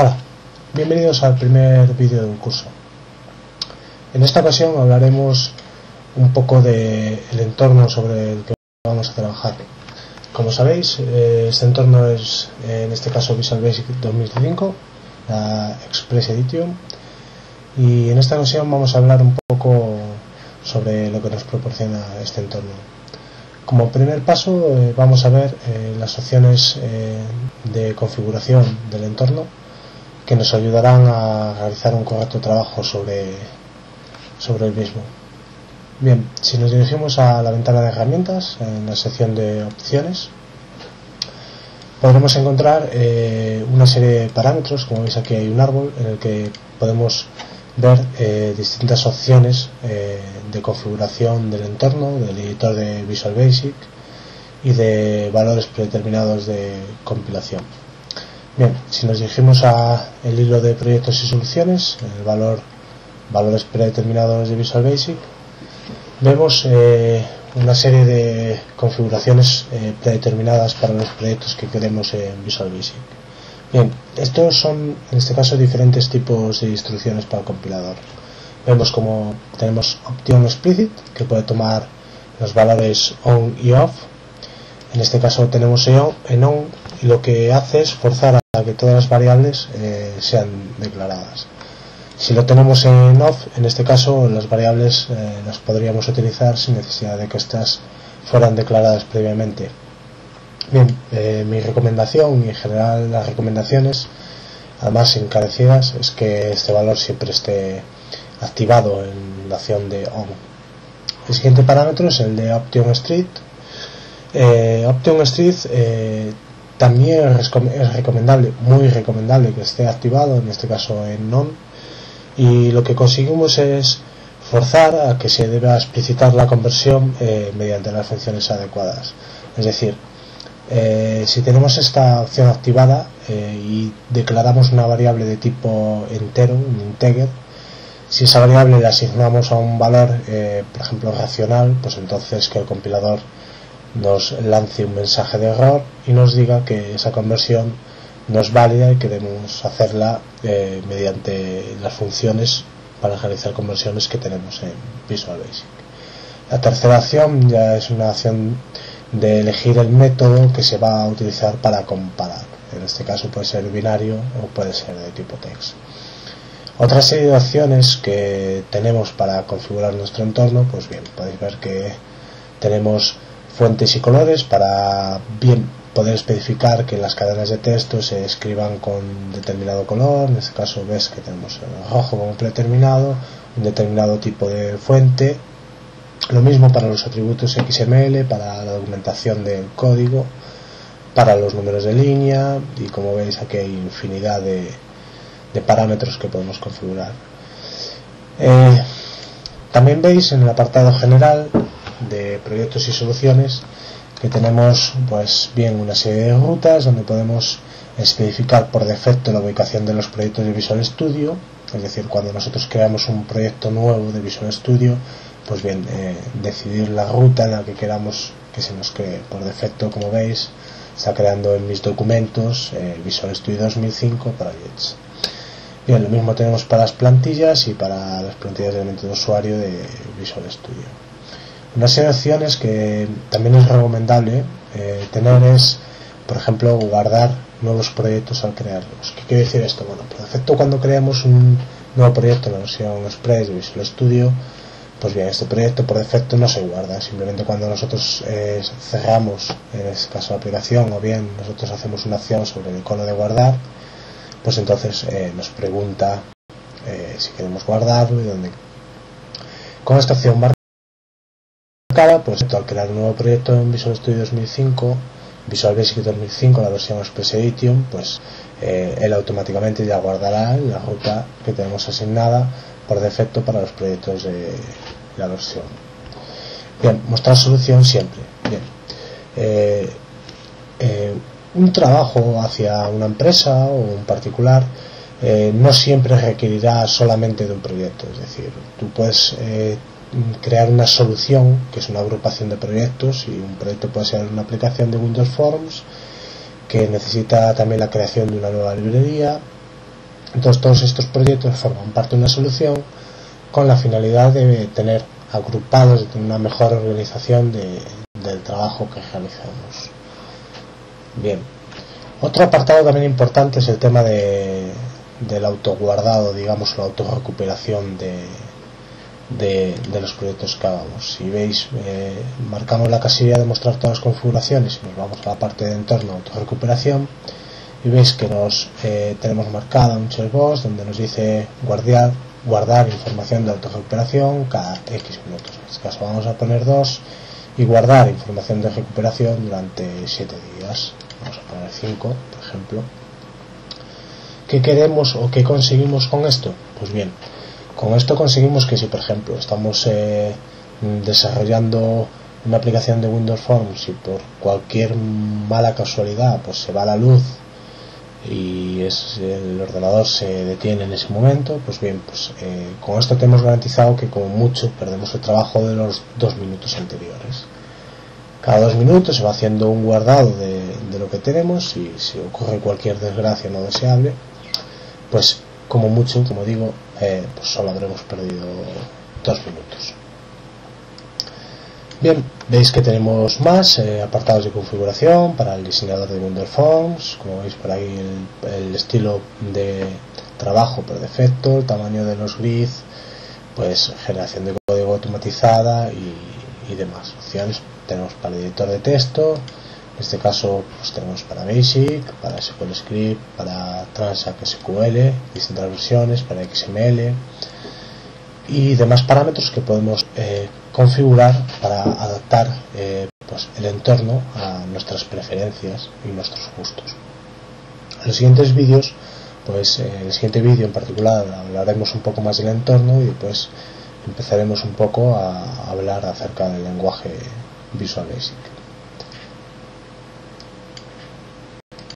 Hola, bienvenidos al primer vídeo del curso. En esta ocasión hablaremos un poco del entorno sobre el que vamos a trabajar. Como sabéis, eh, este entorno es en este caso Visual Basic 2005, la Express Edition, y en esta ocasión vamos a hablar un poco sobre lo que nos proporciona este entorno. Como primer paso eh, vamos a ver eh, las opciones de configuración del entorno que nos ayudarán a realizar un correcto trabajo sobre, sobre el mismo. Bien, si nos dirigimos a la ventana de herramientas, en la sección de opciones, podremos encontrar eh, una serie de parámetros, como veis aquí hay un árbol en el que podemos ver eh, distintas opciones eh, de configuración del entorno, del editor de Visual Basic y de valores predeterminados de compilación. Bien, si nos dirigimos a el hilo de proyectos y soluciones, el valor valores predeterminados de Visual Basic, vemos eh, una serie de configuraciones eh, predeterminadas para los proyectos que queremos en Visual Basic. Bien, estos son en este caso diferentes tipos de instrucciones para el compilador. Vemos como tenemos option explicit que puede tomar los valores on y off. En este caso tenemos en on y lo que hace es forzar a que todas las variables eh, sean declaradas. Si lo tenemos en off, en este caso las variables eh, las podríamos utilizar sin necesidad de que estas fueran declaradas previamente. Bien, eh, mi recomendación y en general las recomendaciones, además encarecidas, es que este valor siempre esté activado en la opción de on. El siguiente parámetro es el de Option Street. Option también es recomendable, muy recomendable que esté activado, en este caso en non, y lo que conseguimos es forzar a que se deba explicitar la conversión eh, mediante las funciones adecuadas. Es decir, eh, si tenemos esta opción activada eh, y declaramos una variable de tipo entero, un integer, si esa variable la asignamos a un valor, por ejemplo, racional, pues entonces que el compilador nos lance un mensaje de error y nos diga que esa conversión no es válida y que debemos hacerla eh, mediante las funciones para realizar conversiones que tenemos en Visual Basic. La tercera acción ya es una acción de elegir el método que se va a utilizar para comparar. En este caso puede ser binario o puede ser de tipo text. Otra serie de opciones que tenemos para configurar nuestro entorno, pues bien, podéis ver que tenemos fuentes y colores para bien poder especificar que las cadenas de texto se escriban con determinado color, en este caso ves que tenemos el rojo como predeterminado, un determinado tipo de fuente, lo mismo para los atributos XML, para la documentación del código, para los números de línea y como veis aquí hay infinidad de, parámetros que podemos configurar. Eh, también veis en el apartado general de proyectos y soluciones que tenemos pues bien una serie de rutas donde podemos especificar por defecto la ubicación de los proyectos de Visual Studio. Es decir cuando nosotros creamos un proyecto nuevo de Visual Studio pues bien eh, decidir la ruta en la que queramos que se nos cree. Por defecto como veis está creando en mis documentos eh, Visual Studio 2005 Projects bien lo mismo tenemos para las plantillas y para las plantillas de elemento de usuario de Visual Studio una serie de opciones que también es recomendable eh, tener es, por ejemplo, guardar nuevos proyectos al crearlos. ¿Qué quiere decir esto? Bueno, por defecto cuando creamos un nuevo proyecto en la versión Express de Visual Studio, pues bien, este proyecto por defecto no se guarda, simplemente cuando nosotros eh, cerramos, en este caso la aplicación, o bien nosotros hacemos una acción sobre el icono de guardar, pues entonces eh, nos pregunta si queremos guardarlo y dónde. Con esta opción pues al crear un nuevo proyecto en Visual Studio 2005, Visual Basic 2005, la versión Express Edition, pues eh, él automáticamente ya guardará la ruta que tenemos asignada por defecto para los proyectos de la versión. Bien, mostrar solución siempre. Bien. Eh, eh, un trabajo hacia una empresa o un particular no siempre requerirá solamente de un proyecto, es decir, tú puedes crear una solución que es una agrupación de proyectos y un proyecto puede ser una aplicación de Windows Forms que necesita también la creación de una nueva librería Entonces todos estos proyectos forman parte de una solución con la finalidad de tener agrupados, de una mejor organización del trabajo que realizamos. Bien, otro apartado también importante es el tema de, del autoguardado, digamos, la autorrecuperación de, de, los proyectos que hagamos. Si veis, eh, marcamos la casilla de mostrar todas las configuraciones y nos vamos a la parte de entorno autorrecuperación y veis que nos eh, tenemos marcada un box donde nos dice guardar, guardar información de autorrecuperación cada X minutos. En este caso vamos a poner 2 y guardar información de recuperación durante 7 días. Vamos a poner 5, por ejemplo. ¿Qué queremos o qué conseguimos con esto? Pues bien, con esto conseguimos que si por ejemplo estamos eh, desarrollando una aplicación de Windows Forms y por cualquier mala casualidad pues se va la luz y el ordenador se detiene en ese momento, pues bien, pues eh, con esto tenemos garantizado que como mucho perdemos el trabajo de los dos minutos anteriores. Cada dos minutos se va haciendo un guardado de, lo que tenemos y si ocurre cualquier desgracia no deseable, pues como mucho, como digo, eh, pues solo habremos perdido dos minutos. Bien, veis que tenemos más eh, apartados de configuración para el diseñador de Windows Forms, como veis por ahí el, estilo de trabajo por defecto, el tamaño de los grids, pues generación de código automatizada y, demás opciones. Tenemos para el editor de texto, en este caso pues tenemos para Basic, para SQL Script, para Transact SQL, distintas versiones, para XML y demás parámetros que podemos eh, configurar para adaptar eh, pues, el entorno a nuestras preferencias y nuestros gustos. En los siguientes vídeos, pues en el siguiente vídeo en particular hablaremos un poco más del entorno y después empezaremos un poco a hablar acerca del lenguaje Visual Basic.